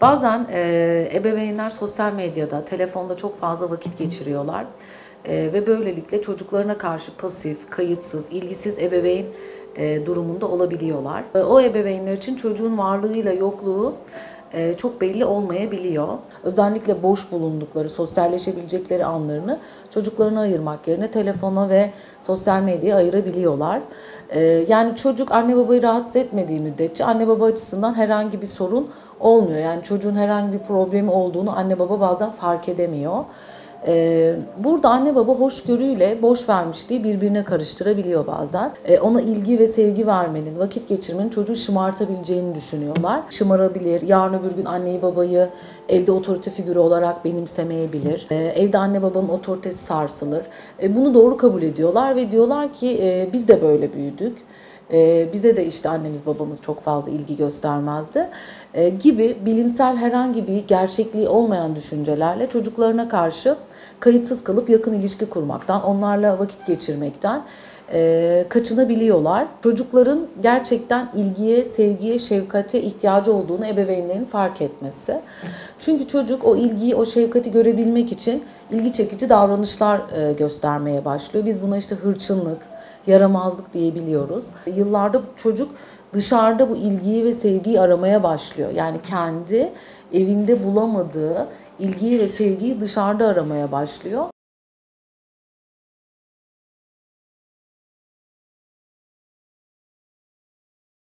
Bazen e, ebeveynler sosyal medyada, telefonda çok fazla vakit geçiriyorlar. E, ve böylelikle çocuklarına karşı pasif, kayıtsız, ilgisiz ebeveyn e, durumunda olabiliyorlar. E, o ebeveynler için çocuğun varlığıyla yokluğu e, çok belli olmayabiliyor. Özellikle boş bulundukları, sosyalleşebilecekleri anlarını çocuklarına ayırmak yerine telefona ve sosyal medyaya ayırabiliyorlar. E, yani çocuk anne babayı rahatsız etmediği müddetçe anne baba açısından herhangi bir sorun olmuyor. Yani çocuğun herhangi bir problemi olduğunu anne baba bazen fark edemiyor. Ee, burada anne baba hoşgörüyle boş vermişliği birbirine karıştırabiliyor bazen. Ee, ona ilgi ve sevgi vermenin, vakit geçirmenin çocuğu şımartabileceğini düşünüyorlar. Şımarabilir, yarın öbür gün anneyi babayı evde otorite figürü olarak benimsemeyebilir. Ee, evde anne babanın otoritesi sarsılır. Bunu doğru kabul ediyorlar ve diyorlar ki biz de böyle büyüdük. Ee, bize de işte annemiz babamız çok fazla ilgi göstermezdi. Ee, gibi bilimsel herhangi bir gerçekliği olmayan düşüncelerle çocuklarına karşı kayıtsız kalıp yakın ilişki kurmaktan, onlarla vakit geçirmekten e, kaçınabiliyorlar. Çocukların gerçekten ilgiye, sevgiye, şefkate ihtiyacı olduğunu ebeveynlerin fark etmesi. Çünkü çocuk o ilgiyi, o şefkati görebilmek için ilgi çekici davranışlar e, göstermeye başlıyor. Biz buna işte hırçınlık, yaramazlık diyebiliyoruz. Yıllarda çocuk dışarıda bu ilgiyi ve sevgiyi aramaya başlıyor. Yani kendi evinde bulamadığı ilgiyi ve sevgiyi dışarıda aramaya başlıyor.